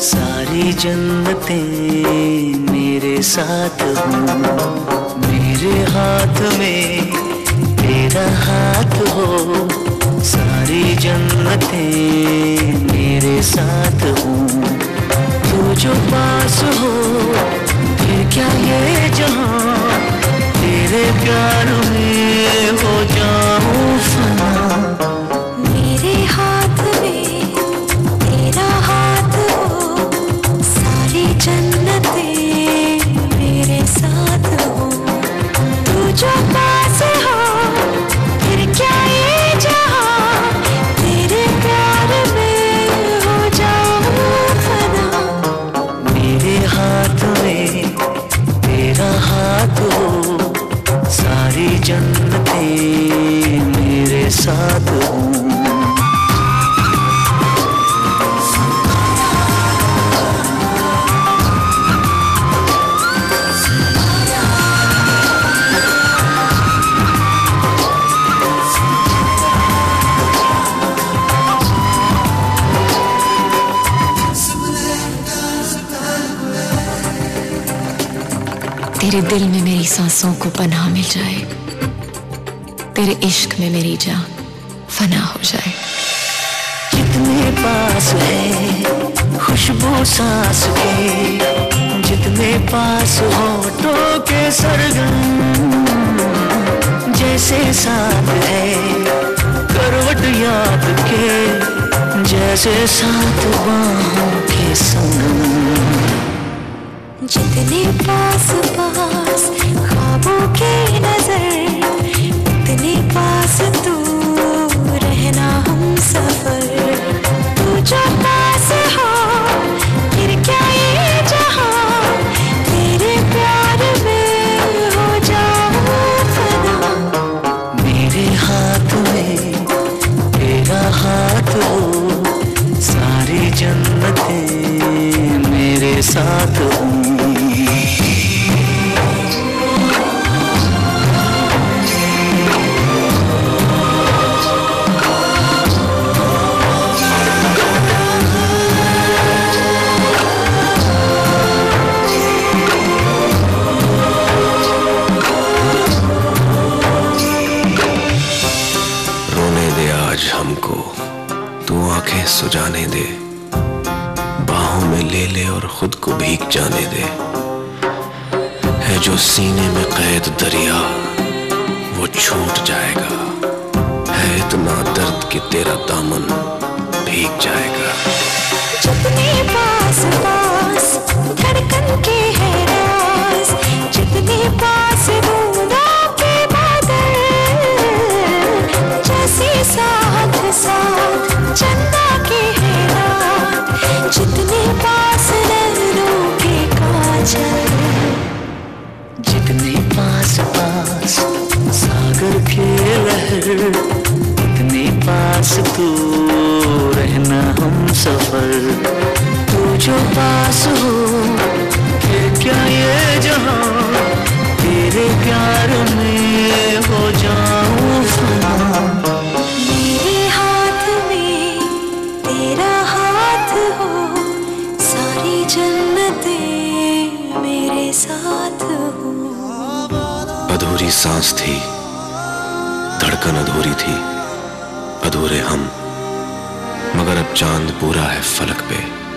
सारी जन्नतें मेरे साथ हो। मेरे हाथ में तेरा हाथ हो। सारी जन्नतें मेरे साथ हो। तू जो पास हो, फिर क्या ये जहाँ? तेरे प्यार हो हाथ तेरे दिल में मेरी सांसों को पनाह मिल जाए। तेरे इश्क में मेरी जान फना हो जाए। जितने पास है, खुशबू सांस के, जितने पास होठों के सरगम, जैसे साथ है, करवट याद के, जैसे साथ बाहों के संगम। जितने पास पास ख्वाबों की नज़र, उतने पास तू रहना हम सफ़र। तू जो पास हो, फिर क्या ये जहाँ? तेरे प्यार में हो जाऊँ मेरे हाथ में तेरा हाथ हो, सारी जन्नतें मेरे साथ हमको, तू आँखें सुजाने दे, बाहों में ले ले और खुद को भीग जाने दे। है जो सीने में कैद दरिया, वो छूट जाएगा। है इतना दर्द कि तेरा दामन भीग जाएगा। जितने पास जितने पास पास सागर के लहर। उतने पास तू रहना हम सफ़र। तू जो पास हो, फिर क्या ये जहाँ? तेरे प्यार में हो जाऊँ हाथ हो। हो सांस थी, धड़कन अधूरी थी, अधूरे हम। मगर अब चाँद पूरा है फलक पे।